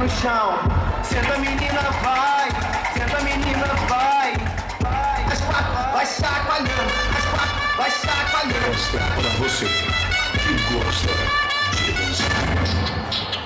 no chão. Senta menina, vai, senta menina, vai, vai. As quatro, vai chacoalhando, as quatro, vai chacoalhando. Mostra pra você que gosta de dançar.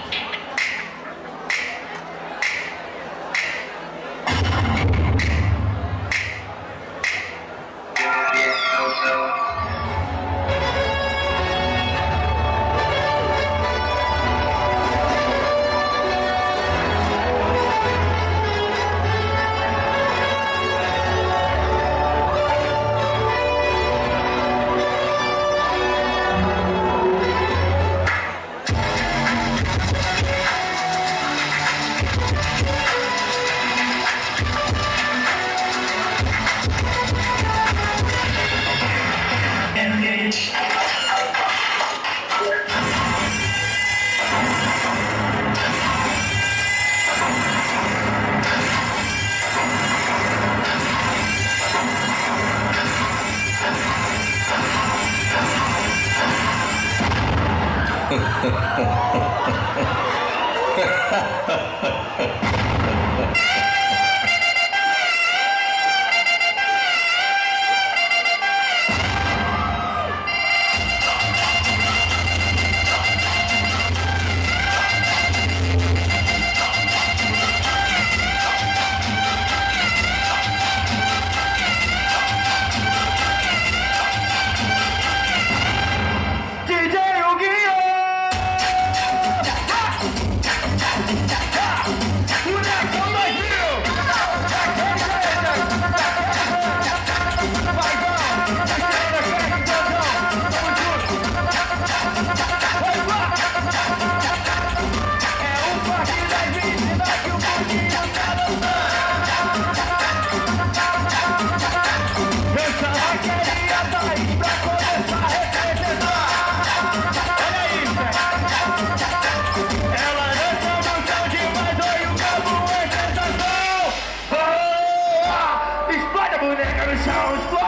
is how it's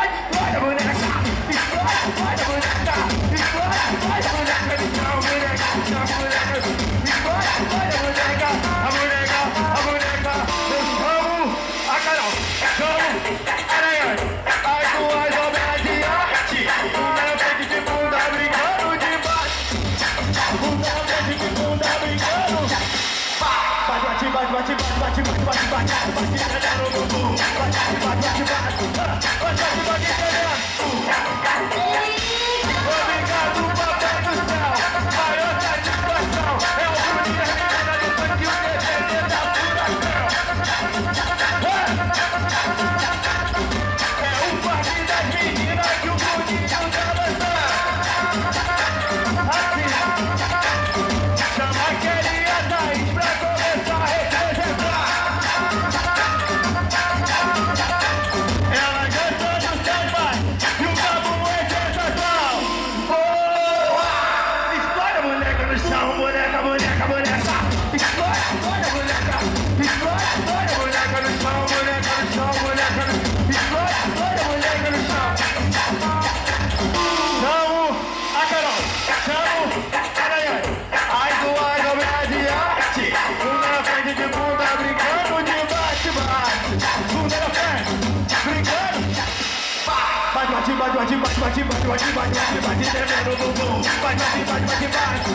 bate, bate, bate, bate, bate, bate, bate, bate, tremendo o bumbum. Bate, bate, bate, bate, bate,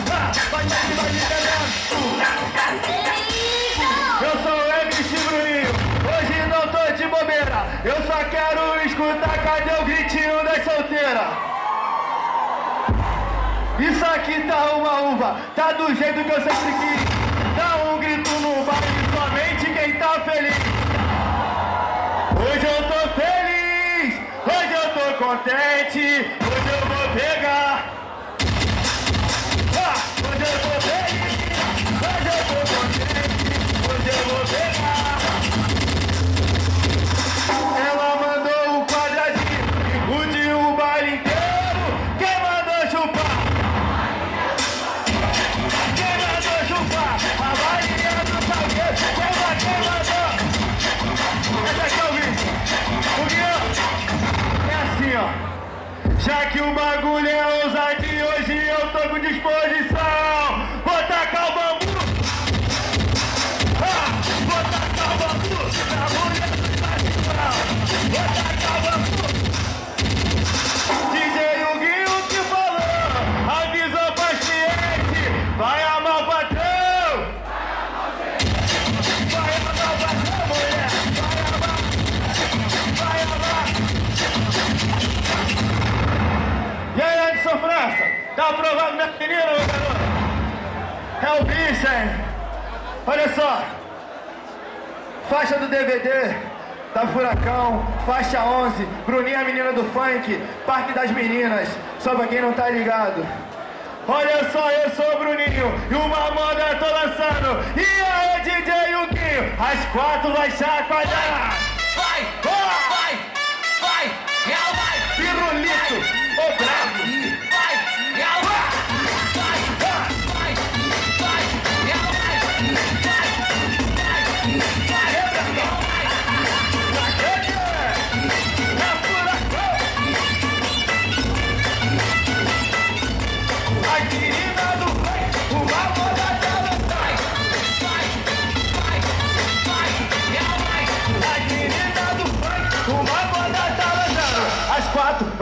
bate, bate, bate, tremendo. Eu sou o MC Bruninho, hoje não tô de bobeira. Eu só quero escutar cadê o gritinho das solteiras. Isso aqui tá uma uva, tá do jeito que eu sempre quis. Dá um grito no baile, somente quem tá feliz. Hoje eu tô feliz contente, hoje eu vou pegar. Atenção, França! Tá aprovado minha menina, meu garoto! É o bicho? Olha só! Faixa do DVD da Furacão, faixa 11, Bruninha Menina do Funk, Parque das Meninas, só pra quem não tá ligado. Olha só, eu sou o Bruninho e uma moda eu tô lançando. E aí, DJ Yuquinho, às quatro vai chacoalhar.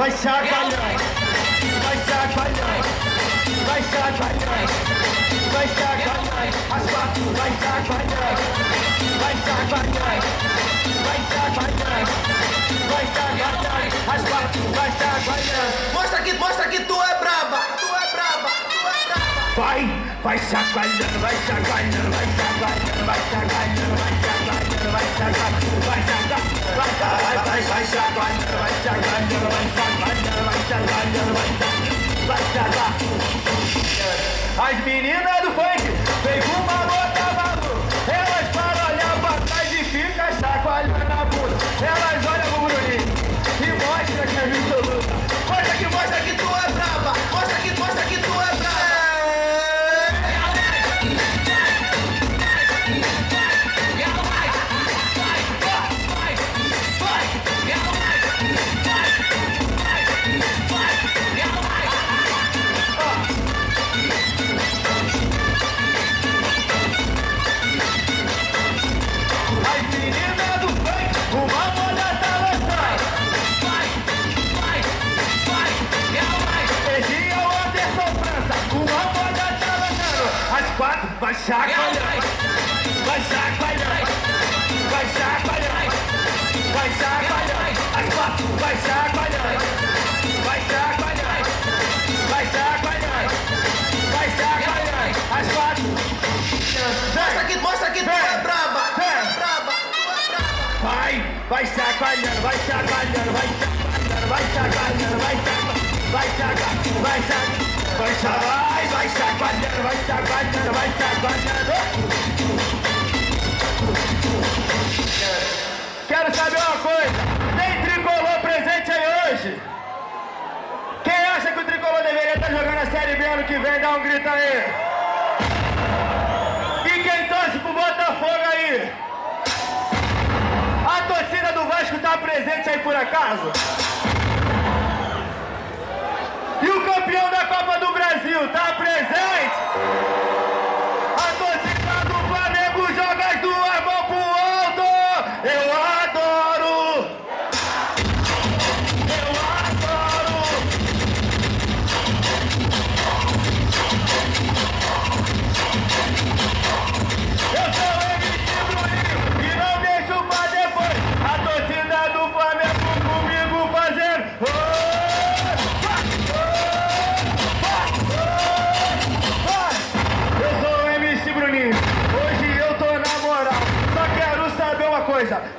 Vai chacoalhando. Vai chacoalhando. Vai chacoalhando. Vai chacoalhando. Às quatro vai chacoalhando. Vai chacoalhando. Vai chacoalhando. Vai chacoalhando. Às quatro vai chacoalhando. Mostra que, mostra que tu é braba, tu é braba, tu é braba. Vai, vai chacoalhando, vai chacoalhando, vai chacoalhando, vai chacoalhando, vai chacoalhando, vai chacoalhando, vai chacoalhando, vai chacoalhando, vai vai chacoalhando, vai chacoalhando, vai chacoalhando, As meninas chacoalhando, vai chacoalhando, vai chacoalhando, vai chacoalhando. As quatro vai chacoalhando, vai chacoalhando, vai chacoalhando, vai chacoalhando. As quatro. Mostra que, mostra que tu é braba, tu é braba, tu é braba. Vai, vai chacoalhando, vai chacoalhando, vai chacoalhando, vai chacoalhando, vai chacoalhando, vai chacoalhando, vai chacoalhando, vai chacoalhando, vai chacoalhando, vai chacoalhando, vai chacoalhando. Quero saber uma coisa, tem tricolor presente aí hoje? Quem acha que o tricolor deveria estar jogando a Série B ano que vem, dá um grito aí. E quem torce pro Botafogo aí? A torcida do Vasco tá presente aí por acaso? Campeão da Copa do Brasil tá presente?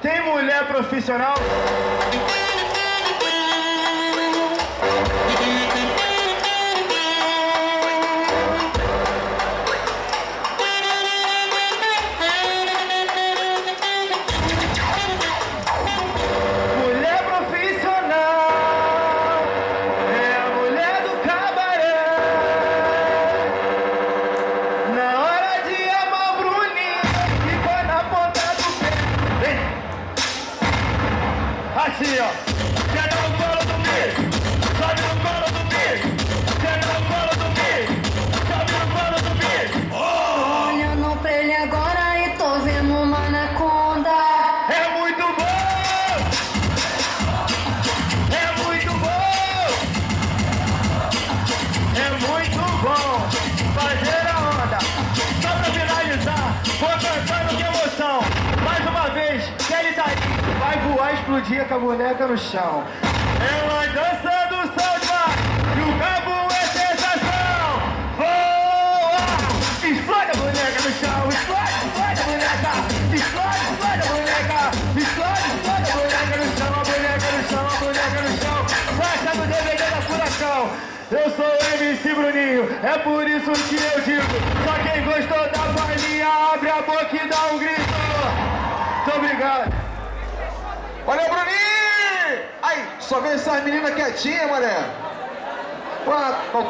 Tem mulher profissional? explodia com a boneca no chão. Ela dança do samba e o cabo é sensação. Voa! Explode a boneca no chão, explode, explode a boneca, explode, explode a boneca, explode, explode a boneca no chão, a boneca no chão, a boneca no chão. Baixa no DVD da Furacão. Eu sou o MC Bruninho, é por isso que eu digo. Só quem gostou da palminha abre a boca e dá um grito. Muito obrigado. Valeu, Bruninho! Aí, só vem essas meninas quietinhas, mané. Quatro,